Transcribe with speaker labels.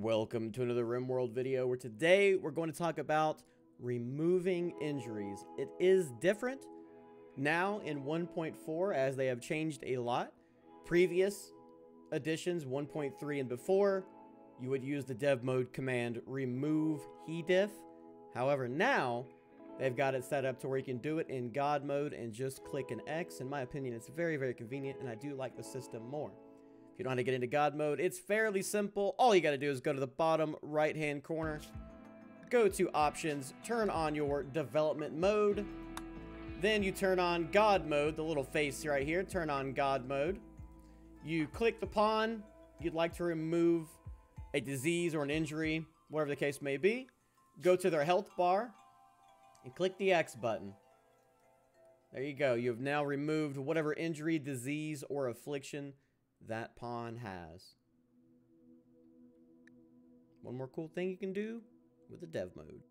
Speaker 1: Welcome to another RimWorld video where today we're going to talk about removing injuries. It is different now in 1.4 as they have changed a lot. Previous editions 1.3 and before you would use the dev mode command remove hediff. However now they've got it set up to where you can do it in God mode and just click an X. In my opinion it's very very convenient and I do like the system more. If you know how to get into God mode, it's fairly simple. All you got to do is go to the bottom right-hand corner, go to Options, turn on your Development Mode. Then you turn on God Mode, the little face right here, turn on God Mode. You click the pawn you'd like to remove a disease or an injury, whatever the case may be. Go to their health bar and click the X button. There you go. You have now removed whatever injury, disease, or affliction that pawn has. One more cool thing you can do with the dev mode.